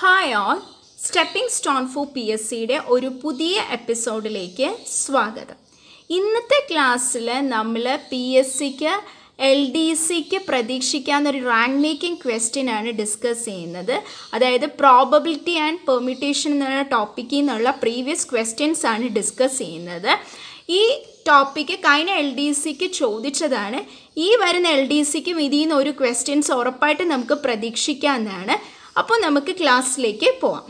Hi all stepping stone for P S സിയുടെ ഒരു പുതിയ എപ്പിസോഡിലേക്ക് സ്വാഗതം. ഇന്നത്തെ ക്ലാസ്സിൽ നമ്മൾ പി എസ് സിക്ക് എൽ ഡി സിക്ക് പ്രതീക്ഷിക്കാവുന്ന ഒരു റാങ്ക് മേക്കിംഗ് ക്വസ്റ്റ്യൻ ആണ് ഡിസ്കസ് ചെയ്യുന്നത്. അതായത് പ്രോബബിലിറ്റി ആൻഡ് പെർമിറ്റേഷൻ എന്നുള്ള ടോപ്പിക്കിൽ നിന്നുള്ള പ്രീവിയസ് ക്വസ്റ്റ്യൻസ് ആണ് ഡിസ്കസ് ചെയ്യുന്നത്. ഈ ടോപ്പിക്ക് കഴിഞ്ഞ എൽ ഡി സിക്ക് ചോദിച്ചതാണ്. ഈ വരുന്ന എൽ ഡി സിക്കും ഇതിൽ നിന്ന് ഒരു ക്വസ്റ്റ്യൻസ് ഉറപ്പായിട്ട് നമുക്ക് പ്രതീക്ഷിക്കാവുന്നതാണ്. അപ്പോൾ നമുക്ക് ക്ലാസ്സിലേക്ക് പോവാം.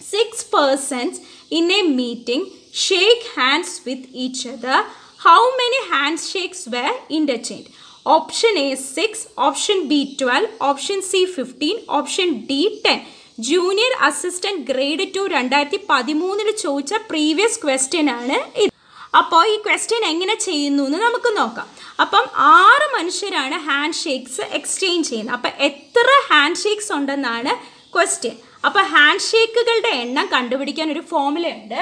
Six persons in a meeting shake hands with each other how many hand shakes were interchange option A six option B twelve option C fifteen option D ten junior assistant grade two രണ്ടായിരത്തി പതിമൂന്നിൽ ചോദിച്ച previous question ആണ് ഇത്. അപ്പോൾ ഈ question എങ്ങനെ ചെയ്യുന്നു എന്ന് നമുക്ക് നോക്കാം. അപ്പം ആറ് മനുഷ്യരാണ് ഹാൻഡ് ഷേക്സ് എക്സ്ചേഞ്ച് ചെയ്യുന്നത്. അപ്പം എത്ര ഹാൻഡ് ഷേക്സ് ഉണ്ടെന്നാണ് ക്വസ്റ്റ്യൻ അപ്പോൾ ഹാൻഡ് ഷേക്കുകളുടെ എണ്ണം കണ്ടുപിടിക്കാൻ ഒരു ഫോമുല ഉണ്ട്.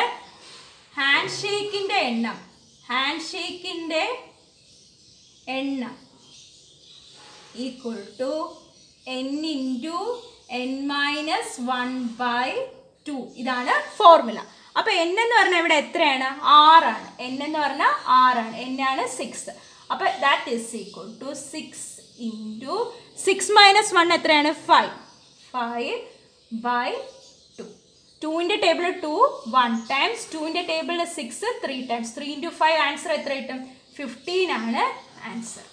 ഹാൻഡ് ഷേക്കിന്റെ എണ്ണം. ഹാൻഡ് ഷേക്കിന്റെ എണ്ണം equal to N into N minus one by two ഇതാണ് ഫോർമുല അപ്പോൾ എൻ എന്ന് പറഞ്ഞാൽ ഇവിടെ എത്രയാണ്? ആറാണ്. എൻ എന്ന് പറഞ്ഞാൽ ആറാണ്. എൻ ആണ് സിക്സ് അപ്പോൾ that is equal to six into six minus one എത്രയാണ്? ഫൈവ് ഫൈവ് ബൈ ടു ടുവിന്റെ ടേബിൾ ടു വൺ ടൈംസ് ടുവിന്റെ table six three times three into five answer എത്ര കിട്ടും? ഫിഫ്റ്റീൻ ആണ് ആൻസർ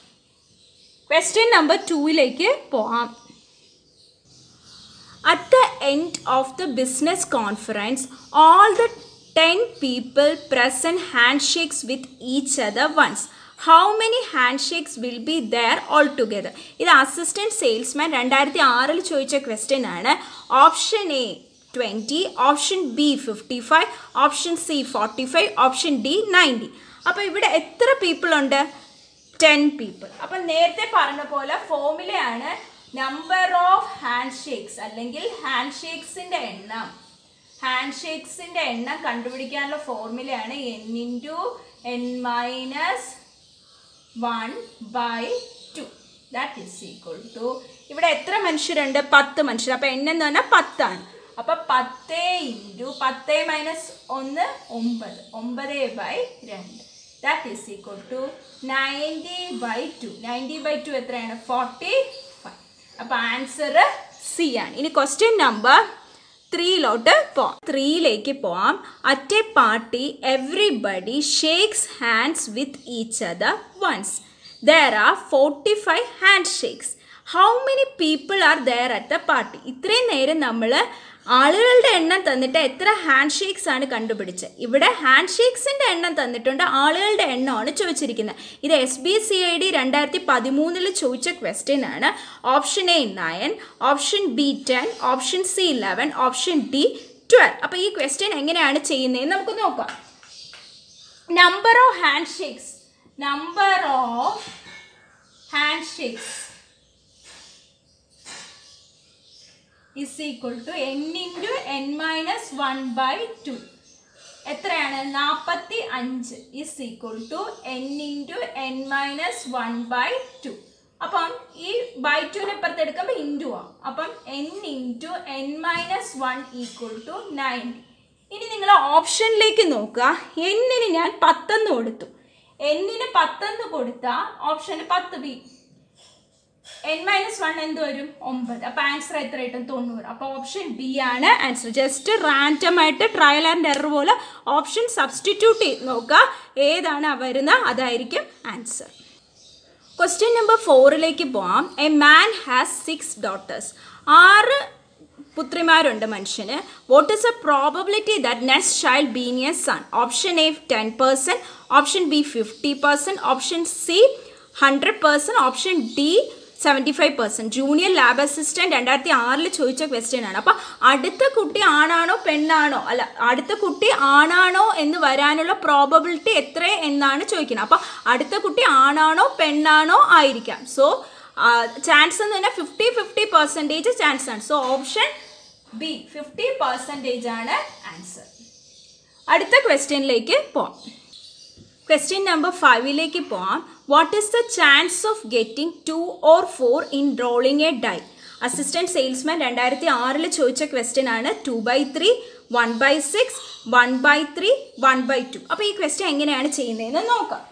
ക്വസ്റ്റ്യൻ നമ്പർ ടുവിലേക്ക് the end of the business conference, all the 10 people present handshakes with each other once. How many handshakes will be there altogether? ഇത് assistant salesman രണ്ടായിരത്തി ആറിൽ ചോദിച്ച question ആണ് option A twenty option B fifty five option C forty five option D ninety അപ്പോൾ ഇവിടെ എത്ര people ഉണ്ട് ten people അപ്പം നേരത്തെ പറഞ്ഞ പോലെ ഫോമുലയാണ് നമ്പർ ഓഫ് ഹാൻഡ് ഷേക്സ് അല്ലെങ്കിൽ ഹാൻഡ് ഷേക്സിന്റെ എണ്ണം. ഹാൻഡ് ഷേക്സിന്റെ എണ്ണം കണ്ടുപിടിക്കാനുള്ള ഫോർമുലയാണ് N into N minus one by two that is equal to ഇവിടെ എത്ര മനുഷ്യരുണ്ട്? പത്ത് മനുഷ്യർ. അപ്പോൾ എണ്ണെന്ന് പറഞ്ഞാൽ പത്താണ്. അപ്പോൾ പത്ത് ഇന്റു പത്ത് മൈനസ് ഒന്ന് ഒമ്പത്. ഒമ്പത് ബൈ രണ്ട്. That is equal to ninety by two ninety by two എത്രയാണ്? ഫോർട്ടി അപ്പോൾ ആൻസർ സി ആണ്. ഇനി ക്വസ്റ്റ്യൻ നമ്പർ ത്രീയിലോട്ട് പോവാം ത്രീയിലേക്ക് പോവാം at a party everybody shakes hands with each other once there are forty five hand shakes how many people are there at the party ഇത്രയും നേരം നമ്മൾ ആളുകളുടെ എണ്ണം തന്നിട്ട് എത്ര ഹാൻഡ് ഷേക്സ് ആണ് കണ്ടുപിടിച്ചത്? ഇവിടെ ഹാൻഡ് ഷേക്സിന്റെ എണ്ണം തന്നിട്ടുണ്ട് ആളുകളുടെ എണ്ണമാണ് ചോദിച്ചിരിക്കുന്നത്. ഇത് S B C I D രണ്ടായിരത്തി പതിമൂന്നിൽ ചോദിച്ച ക്വസ്റ്റ്യൻ ആണ്. Option A nine option B ten option C eleven option D twelve അപ്പോൾ ഈ ക്വസ്റ്റ്യൻ എങ്ങനെയാണ് ചെയ്യുന്നതെന്ന് നമുക്ക് നോക്കാം. Number of hand shakes number of hand shakes is equal to N into N minus one by two എത്രയാണ്? നാൽപ്പത്തി അഞ്ച് is equal to N into N minus one by two അപ്പം ഈ ബൈ ടുവിനെ ഇപ്പുറത്ത് എടുക്കുമ്പോൾ ഇന്റു ആവും അപ്പം N into N minus one equal to ninety ഇനി നിങ്ങൾ ഓപ്ഷനിലേക്ക് നോക്കുക. എന്നിന് ഞാൻ പത്തെന്ന് കൊടുത്തു. എന്നിന് പത്തെന്ന് കൊടുത്താൽ ഓപ്ഷന് പത്ത് ബി എൻ മൈനസ് വൺ എന്ത് വരും? ഒമ്പത്. അപ്പോൾ ആൻസർ എത്ര കിട്ടും? തൊണ്ണൂറ്. അപ്പോൾ ഓപ്ഷൻ ബി ആണ്. ആൻസർ ജസ്റ്റ് റാൻഡം ആയിട്ട് ട്രയൽ ആൻഡ് എറർ പോലെ ഓപ്ഷൻ സബ്സ്റ്റിറ്റ്യൂട്ട് ചെയ്ത് നോക്കുക. ഏതാണ് വരുന്ന? അതായിരിക്കും ആൻസർ ക്വസ്റ്റ്യൻ നമ്പർ ഫോറിലേക്ക് പോവാം. A man has six daughters ആറ് പുത്രിമാരുണ്ട് മനുഷ്യന്. What is a probability that next child a son option A ten percent option B fifty percent option C hundred percent option D seventy five percent junior lab assistant രണ്ടായിരത്തി ആറിൽ ചോദിച്ച question ആണ്. അപ്പോൾ അടുത്ത കുട്ടി ആണാണോ പെണ്ണാണോ? അല്ല അടുത്ത കുട്ടി ആണാണോ എന്ന് വരാനുള്ള പ്രോബബിലിറ്റി എത്ര എന്നാണ് ചോദിക്കുന്നത്. അപ്പോൾ അടുത്ത കുട്ടി ആണാണോ പെണ്ണാണോ ആയിരിക്കാം. സോ ചാൻസ് എന്ന് പറഞ്ഞാൽ ഫിഫ്റ്റി ഫിഫ്റ്റി പെർസെന്റേജ് ചാൻസ് ആണ്. So option B fifty percentage ആണ് ആൻസർ അടുത്ത ക്വസ്റ്റ്യനിലേക്ക് പോവാം. ക്വസ്റ്റ്യൻ നമ്പർ ഫൈവിലേക്ക് പോവാം. What is the chance of getting two or four in rolling a die assistant salesman രണ്ടായിരത്തി ആറിൽ ചോദിച്ച ക്വസ്റ്റ്യൻ ആണ്. Two by three one by six one by three one by two അപ്പോൾ ഈ ക്വസ്റ്റ്യൻ എങ്ങനെയാണ് ചെയ്യുന്നതെന്ന് നോക്കാം.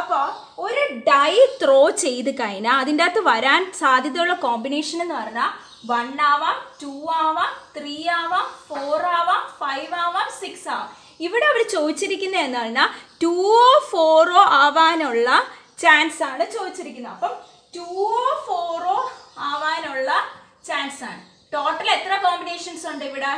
അപ്പോൾ ഒരു ഡൈ ത്രോ ചെയ്ത് കഴിഞ്ഞാൽ അതിന്റെ അകത്ത് വരാൻ സാധ്യതയുള്ള കോമ്പിനേഷൻ എന്ന് പറഞ്ഞാൽ വൺ ആവാം ടു ആവാം ത്രീ ആവാം ഫോർ ആവാം ഫൈവ് ആവാം സിക്സ് ആവാം. ഇവിടെ അവർ ചോദിച്ചിരിക്കുന്നത് എന്ന് പറഞ്ഞാൽ ടൂവോ ഫോറോ ആവാനുള്ള ചാൻസ് ആണ് ചോദിച്ചിരിക്കുന്നത്. അപ്പം ടൂവോ ഫോറോ ആവാനുള്ള ചാൻസ് ആണ്. ടോട്ടൽ എത്ര കോമ്പിനേഷൻസ് ഉണ്ട് ഇവിടെ?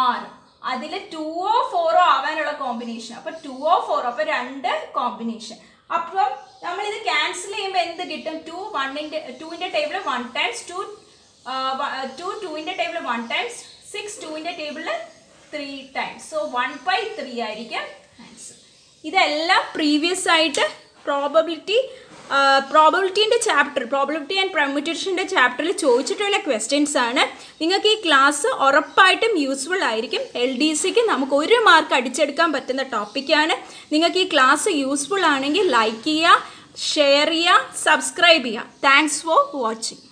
ആറ്. അതിൽ ടൂവോ ഫോറോ ആവാനുള്ള കോമ്പിനേഷൻ അപ്പം ടൂവോ ഫോറോ അപ്പം രണ്ട് കോമ്പിനേഷൻ അപ്പം നമ്മൾ ഇത് ക്യാൻസൽ ചെയ്യുമ്പോൾ എന്ത് കിട്ടും? ടു വണ്ണിന്റെ ടൂവിന്റെ table one times two two ടൂവിന്റെ table one times six ടൂവിന്റെ ടേബിളിൽ three times so one by three ആയിരിക്കും ആൻസർ ഇതെല്ലാം പ്രീവിയസ് ആയിട്ട് പ്രോബബിലിറ്റി പ്രോബബിലിറ്റീന്റെ ചാപ്റ്റർ പ്രോബബിലിറ്റി ആൻഡ് പ്രൊമ്യൂട്ടേഷന്റെ ചാപ്റ്ററിൽ ചോദിച്ചിട്ടുള്ള ക്വസ്റ്റ്യൻസ് ആണ്. നിങ്ങൾക്ക് ഈ ക്ലാസ് ഉറപ്പായിട്ടും യൂസ്ഫുൾ ആയിരിക്കും. എൽ ഡി സിക്ക് നമുക്ക് ഒരു മാർക്ക് അടിച്ചെടുക്കാൻ പറ്റുന്ന ടോപ്പിക്കാണ് നിങ്ങൾക്ക് ഈ ക്ലാസ് യൂസ്ഫുൾ ആണെങ്കിൽ ലൈക്ക് ചെയ്യുക ഷെയർ ചെയ്യുക സബ്സ്ക്രൈബ് ചെയ്യുക. Thanks for watching